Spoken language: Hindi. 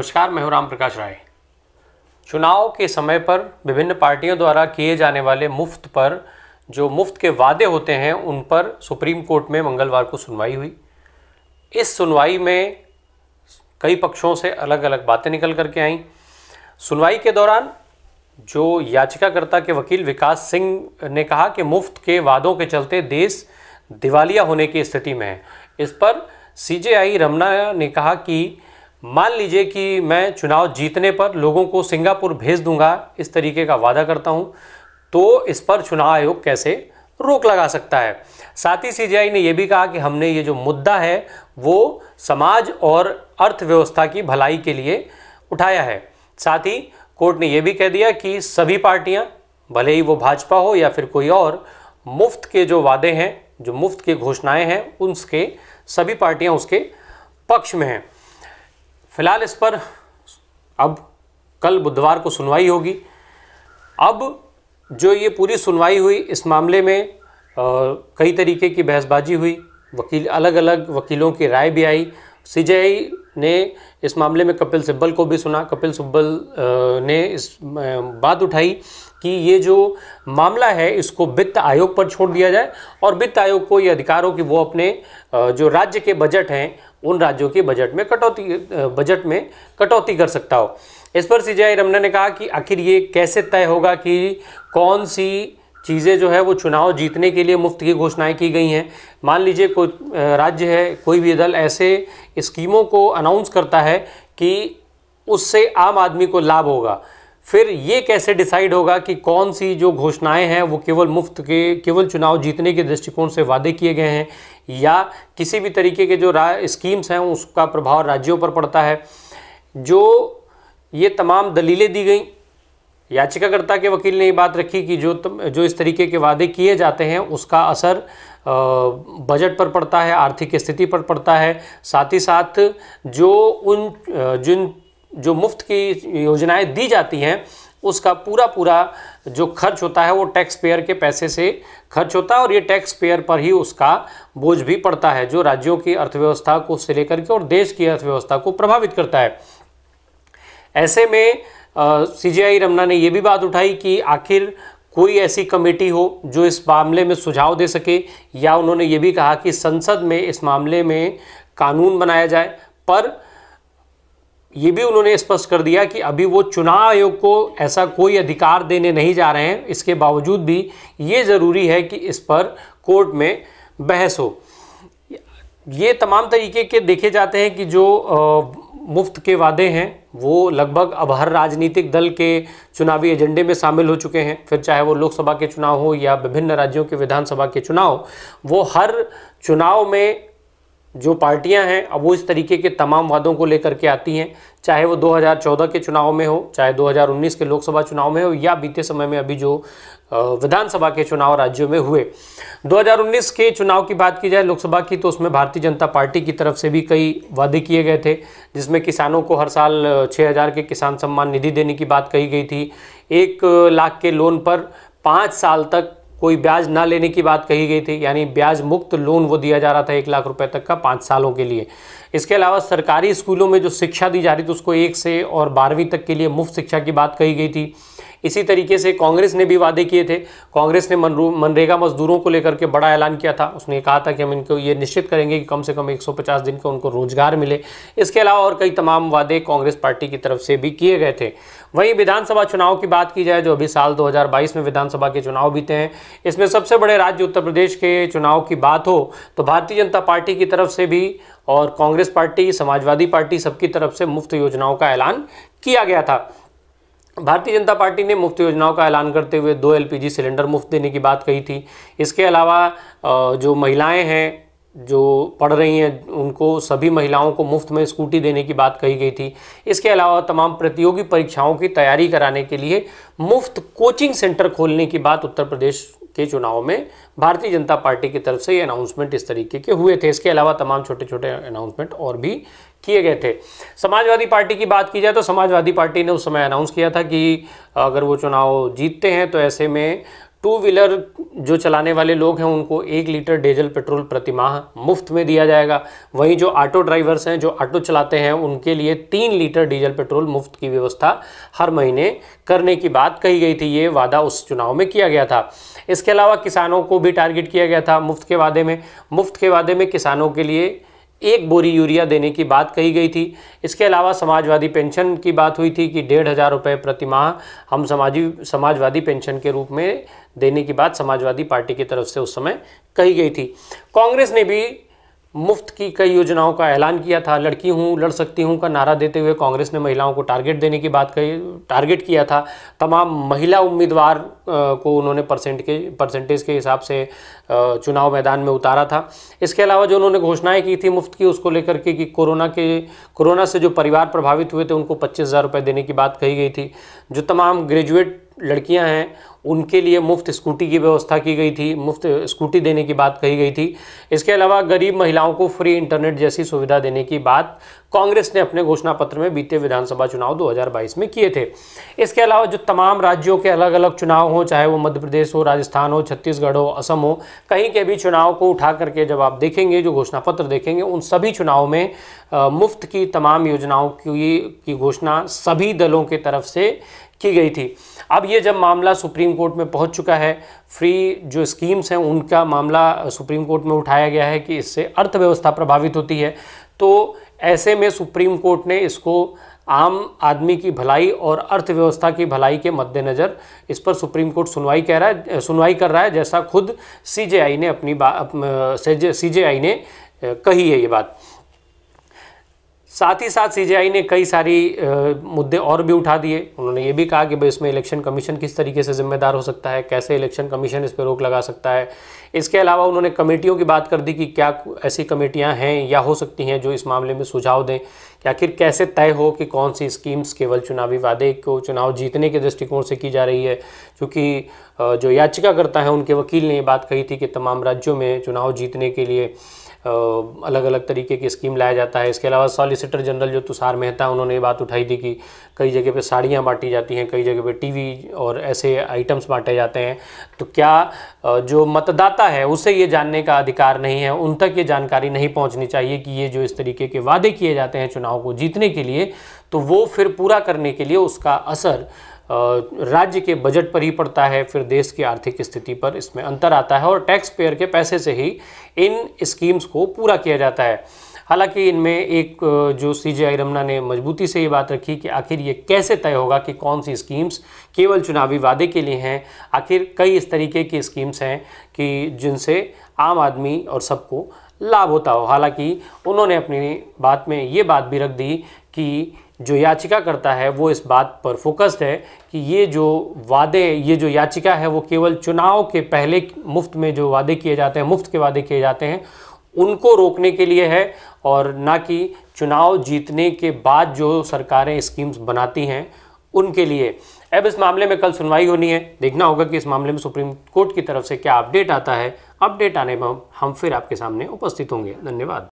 नमस्कार, मैं हूँ राम प्रकाश राय। चुनाव के समय पर विभिन्न पार्टियों द्वारा किए जाने वाले मुफ़्त पर जो मुफ़्त के वादे होते हैं, उन पर सुप्रीम कोर्ट में मंगलवार को सुनवाई हुई। इस सुनवाई में कई पक्षों से अलग अलग बातें निकल करके आईं। सुनवाई के दौरान जो याचिकाकर्ता के वकील विकास सिंह ने कहा कि मुफ़्त के वादों के चलते देश दिवालिया होने की स्थिति में है। इस पर सीजेआई रमना ने कहा कि मान लीजिए कि मैं चुनाव जीतने पर लोगों को सिंगापुर भेज दूँगा, इस तरीके का वादा करता हूँ तो इस पर चुनाव आयोग कैसे रोक लगा सकता है? साथ ही सीजीआई ने यह भी कहा कि हमने ये जो मुद्दा है, वो समाज और अर्थव्यवस्था की भलाई के लिए उठाया है। साथ ही कोर्ट ने यह भी कह दिया कि सभी पार्टियाँ, भले ही वो भाजपा हो या फिर कोई और, मुफ़्त के जो वादे हैं, जो मुफ़्त की घोषणाएँ हैं, उनके, सभी पार्टियाँ उसके पक्ष में हैं। फ़िलहाल इस पर अब कल बुधवार को सुनवाई होगी। अब जो ये पूरी सुनवाई हुई इस मामले में आ, कई तरीके की बहसबाजी हुई। वकील अलग अलग वकीलों की राय भी आई। सीजेआई ने इस मामले में कपिल सिब्बल को भी सुना। कपिल सिब्बल ने इस बात उठाई कि ये जो मामला है, इसको वित्त आयोग पर छोड़ दिया जाए और वित्त आयोग को ये अधिकार हो कि वो अपने जो राज्य के बजट हैं, उन राज्यों के बजट में कटौती बजट में कटौती कर सकता हो। इस पर सी सीजीआई रमना ने कहा कि आखिर ये कैसे तय होगा कि कौन सी चीज़ें जो है वो चुनाव जीतने के लिए मुफ़्त की घोषणाएँ की गई हैं। मान लीजिए कोई राज्य है, कोई भी दल ऐसे स्कीमों को अनाउंस करता है कि उससे आम आदमी को लाभ होगा। फिर ये कैसे डिसाइड होगा कि कौन सी जो घोषणाएँ हैं, वो केवल मुफ़्त के, केवल चुनाव जीतने के दृष्टिकोण से वादे किए गए हैं या किसी भी तरीके के जो स्कीम्स हैं, उसका प्रभाव राज्यों पर पड़ता है। जो ये तमाम दलीलें दी गई, याचिकाकर्ता के वकील ने ये बात रखी कि जो जो इस तरीके के वादे किए जाते हैं, उसका असर बजट पर पड़ता है, आर्थिक स्थिति पर पड़ता है। साथ ही साथ जो उन जिन जो मुफ़्त की योजनाएँ दी जाती हैं, उसका पूरा पूरा जो खर्च होता है वो टैक्स पेयर के पैसे से खर्च होता है और ये टैक्स पेयर पर ही उसका बोझ भी पड़ता है, जो राज्यों की अर्थव्यवस्था को से लेकर के और देश की अर्थव्यवस्था को प्रभावित करता है। ऐसे में सी जी आई रमना ने यह भी बात उठाई कि आखिर कोई ऐसी कमेटी हो जो इस मामले में सुझाव दे सके, या उन्होंने ये भी कहा कि संसद में इस मामले में कानून बनाया जाए, पर ये भी उन्होंने स्पष्ट कर दिया कि अभी वो चुनाव आयोग को ऐसा कोई अधिकार देने नहीं जा रहे हैं। इसके बावजूद भी ये ज़रूरी है कि इस पर कोर्ट में बहस हो। ये तमाम तरीके के देखे जाते हैं कि जो आ, मुफ़्त के वादे हैं वो लगभग अब हर राजनीतिक दल के चुनावी एजेंडे में शामिल हो चुके हैं। फिर चाहे वो लोकसभा के चुनाव हो या विभिन्न राज्यों के विधानसभा के चुनाव वो हर चुनाव में जो पार्टियाँ हैं, अब वो इस तरीके के तमाम वादों को लेकर के आती हैं, चाहे वो 2014 के चुनाव में हो, चाहे 2019 के लोकसभा चुनाव में हो, या बीते समय में अभी जो विधानसभा के चुनाव राज्यों में हुए। 2019 के चुनाव की बात की जाए, लोकसभा की तो उसमें भारतीय जनता पार्टी की तरफ़ से भी कई वादे किए गए थे, जिसमें किसानों को हर साल छः हज़ार के किसान सम्मान निधि देने की बात कही गई थी। एक लाख के लोन पर पाँच साल तक कोई ब्याज ना लेने की बात कही गई थी, यानी ब्याज मुक्त लोन वो दिया जा रहा था एक लाख रुपए तक का पाँच सालों के लिए। इसके अलावा सरकारी स्कूलों में जो शिक्षा दी जा रही थी, उसको एक से और बारहवीं तक के लिए मुफ़्त शिक्षा की बात कही गई थी। इसी तरीके से कांग्रेस ने भी वादे किए थे। कांग्रेस ने मनरेगा मजदूरों को लेकर के बड़ा ऐलान किया था। उसने कहा था कि हम इनको ये निश्चित करेंगे कि कम से कम 150 दिन का उनको रोज़गार मिले। इसके अलावा और कई तमाम वादे कांग्रेस पार्टी की तरफ़ से भी किए गए थे। वहीं विधानसभा चुनाव की बात की जाए, जो अभी साल 2022 में विधानसभा के चुनाव बीते हैं, इसमें सबसे बड़े राज्य उत्तर प्रदेश के चुनाव की बात हो तो भारतीय जनता पार्टी की तरफ़ से भी और कांग्रेस पार्टी, समाजवादी पार्टी, सबकी तरफ़ से मुफ़्त योजनाओं का ऐलान किया गया था। भारतीय जनता पार्टी ने मुफ़्त योजनाओं का ऐलान करते हुए दो एलपीजी सिलेंडर मुफ़्त देने की बात कही थी। इसके अलावा जो महिलाएँ हैं जो पढ़ रही हैं, उनको, सभी महिलाओं को मुफ़्त में स्कूटी देने की बात कही गई थी। इसके अलावा तमाम प्रतियोगी परीक्षाओं की तैयारी कराने के लिए मुफ़्त कोचिंग सेंटर खोलने की बात उत्तर प्रदेश के चुनाव में भारतीय जनता पार्टी की तरफ़ से ये अनाउंसमेंट इस तरीके के हुए थे। इसके अलावा तमाम छोटे छोटे अनाउंसमेंट और भी किए गए थे। समाजवादी पार्टी की बात की जाए तो समाजवादी पार्टी ने उस समय अनाउंस किया था कि अगर वो चुनाव जीतते हैं तो ऐसे में टू व्हीलर जो चलाने वाले लोग हैं, उनको एक लीटर डीजल पेट्रोल प्रति माह मुफ़्त में दिया जाएगा। वहीं जो ऑटो ड्राइवर्स हैं, जो ऑटो चलाते हैं, उनके लिए तीन लीटर डीजल पेट्रोल मुफ़्त की व्यवस्था हर महीने करने की बात कही गई थी। ये वादा उस चुनाव में किया गया था। इसके अलावा किसानों को भी टारगेट किया गया था मुफ़्त के वादे में। मुफ़्त के वादे में किसानों के लिए एक बोरी यूरिया देने की बात कही गई थी। इसके अलावा समाजवादी पेंशन की बात हुई थी कि डेढ़ हज़ार रुपये प्रतिमाह हम समाजी, समाजवादी पेंशन के रूप में देने की बात समाजवादी पार्टी की तरफ़ से उस समय कही गई थी। कांग्रेस ने भी मुफ़्त की कई योजनाओं का ऐलान किया था। लड़की हूँ, लड़ सकती हूँ का नारा देते हुए कांग्रेस ने महिलाओं को टारगेट देने की बात कही, टारगेट किया था। तमाम महिला उम्मीदवार को उन्होंने परसेंट के, परसेंटेज के हिसाब से चुनाव मैदान में उतारा था। इसके अलावा जो उन्होंने घोषणाएँ की थी मुफ़्त की, उसको लेकर के कि कोरोना के, कोरोना से जो परिवार प्रभावित हुए थे, उनको पच्चीस हज़ार देने की बात कही गई थी। जो तमाम ग्रेजुएट लड़कियाँ हैं उनके लिए मुफ़्त स्कूटी की व्यवस्था की गई थी मुफ़्त स्कूटी देने की बात कही गई थी। इसके अलावा गरीब महिलाओं को फ्री इंटरनेट जैसी सुविधा देने की बात कांग्रेस ने अपने घोषणा पत्र में बीते विधानसभा चुनाव 2022 में किए थे। इसके अलावा जो तमाम राज्यों के अलग अलग चुनाव हों चाहे वो मध्य प्रदेश हो राजस्थान हो छत्तीसगढ़ हो असम हो कहीं के भी चुनाव को उठा करके जब आप देखेंगे जो घोषणा पत्र देखेंगे उन सभी चुनाव में मुफ़्त की तमाम योजनाओं की, घोषणा सभी दलों की तरफ़ से की गई थी। अब ये जब मामला सुप्रीम कोर्ट में पहुँच चुका है फ्री जो स्कीम्स हैं, उनका मामला सुप्रीम कोर्ट में उठाया गया है कि इससे अर्थव्यवस्था प्रभावित होती है। तो ऐसे में सुप्रीम कोर्ट ने इसको आम आदमी की भलाई और अर्थव्यवस्था की भलाई के मद्देनज़र इस पर सुप्रीम कोर्ट सुनवाई कह रहा है, सुनवाई कर रहा है, जैसा खुद सीजेआई ने अपनी बात सीजेआई ने कही है ये बात। साथ ही साथ सीजेआई ने कई सारी मुद्दे और भी उठा दिए। उन्होंने ये भी कहा कि भाई इसमें इलेक्शन कमीशन किस तरीके से जिम्मेदार हो सकता है, कैसे इलेक्शन कमीशन इस पर रोक लगा सकता है। इसके अलावा उन्होंने कमेटियों की बात कर दी कि क्या ऐसी कमेटियाँ हैं या हो सकती हैं जो इस मामले में सुझाव दें कि आखिर कैसे तय हो कि कौन सी स्कीम्स केवल चुनावी वादे को, चुनाव जीतने के दृष्टिकोण से की जा रही है। क्योंकि जो याचिकाकर्ता हैं, उनके वकील ने ये बात कही थी कि तमाम राज्यों में चुनाव जीतने के लिए अलग अलग तरीके की स्कीम लाया जाता है। इसके अलावा सॉलिसिटर जनरल जो तुषार मेहता, उन्होंने ये बात उठाई थी कि कई जगह पे साड़ियाँ बांटी जाती हैं, कई जगह पे टीवी और ऐसे आइटम्स बांटे जाते हैं। तो क्या जो मतदाता है, उसे ये जानने का अधिकार नहीं है, उन तक ये जानकारी नहीं पहुँचनी चाहिए कि ये जो इस तरीके के वादे किए जाते हैं चुनाव को जीतने के लिए तो वो फिर पूरा करने के लिए उसका असर राज्य के बजट पर ही पड़ता है, फिर देश की आर्थिक स्थिति पर इसमें अंतर आता है और टैक्स पेयर के पैसे से ही इन स्कीम्स को पूरा किया जाता है। हालाँकि इनमें एक जो सी जे आई रमना ने मजबूती से ये बात रखी कि आखिर ये कैसे तय होगा कि कौन सी स्कीम्स केवल चुनावी वादे के लिए हैं, आखिर कई इस तरीके की स्कीम्स हैं कि जिनसे आम आदमी और सबको लाभ होता हो। हालाँकि उन्होंने अपनी बात में ये बात भी रख दी कि जो याचिका करता है, वो इस बात पर फोकस्ड है कि ये जो वादे, ये जो याचिका है, वो केवल चुनाव के पहले मुफ़्त में जो वादे किए जाते हैं, मुफ़्त के वादे किए जाते हैं, उनको रोकने के लिए है और ना कि चुनाव जीतने के बाद जो सरकारें स्कीम्स बनाती हैं, उनके लिए। अब इस मामले में कल सुनवाई होनी है। देखना होगा कि इस मामले में सुप्रीम कोर्ट की तरफ़ से क्या अपडेट आता है। अपडेट आने में हम फिर आपके सामने उपस्थित होंगे। धन्यवाद।